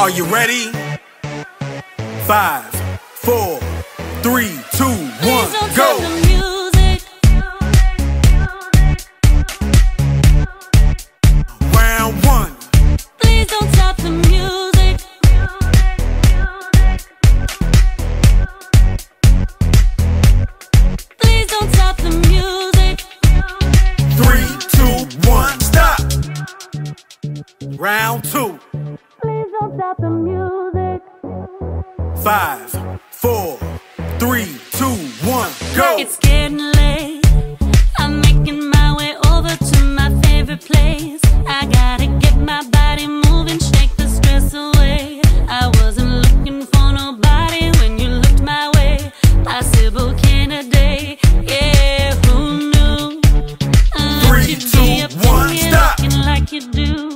Are you ready? Five, four, three, two, one, go. Five, four, three, two, one, go. It's getting late. I'm making my way over to my favorite place. I gotta get my body moving, shake the stress away. I wasn't looking for nobody when you looked my way. Possible candidate, yeah, who knew? Uh, Three, two, one, stop. Like you do.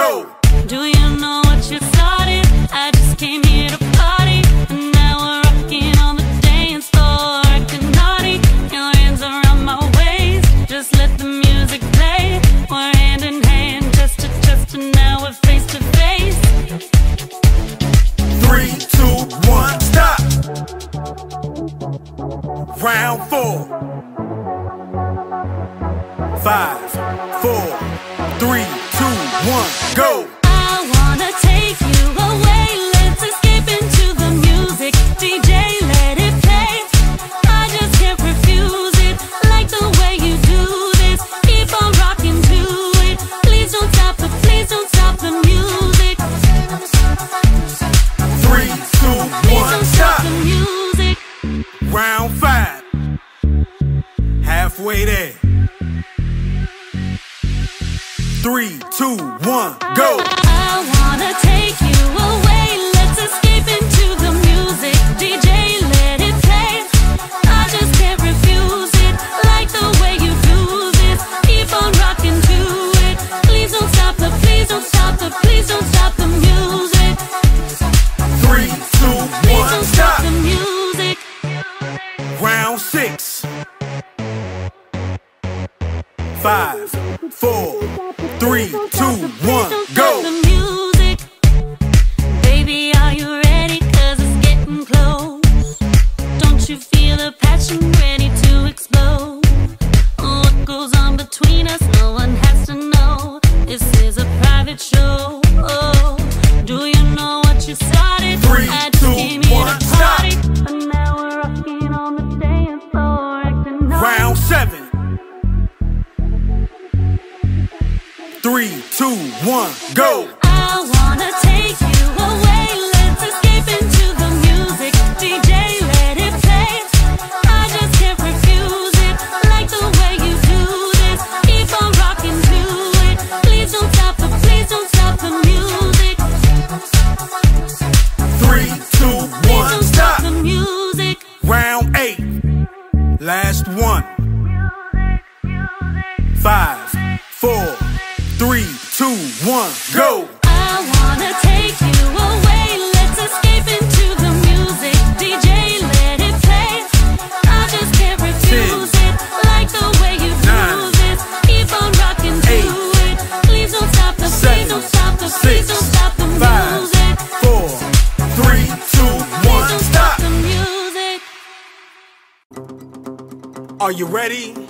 Go. Do you know what you started? I just came here to party. And now we're rocking on the dance floor. Acting naughty. Your hands around my waist. Just let the music play. We're hand in hand, chest to chest. And now we're face to face. Three, two, one, stop. Round four. Five, four, one, go. Three, two, one, go. I wanna take you away. Let's escape into the music. DJ, let it play. I just can't refuse it. Like the way you do this. Keep on rocking to it. Please don't stop the, please don't stop the, please don't stop the music. Three, two, please don't stop. stop the music. Round six. Five, four, between us? No one has to know. This is a private show. Oh, do you know what you started? Three, I just two, came one. Stop. But now we're rocking on the dance floor. Acting Round seven. Three, two, one, go. Five, four Three, two, one, go! I wanna take you away. Let's escape into the music. DJ, let it play. I just can't refuse Ten, it. Like the way you nine, this. Keep on rocking to it. Please don't stop the, seven, please don't stop the, six, please don't stop the five, music. Four, three, two, one, stop. stop the music. Are you ready?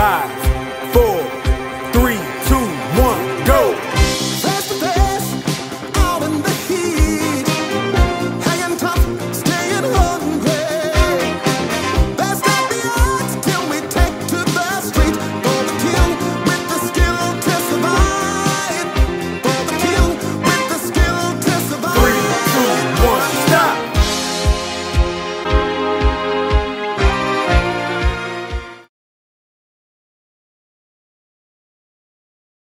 pai.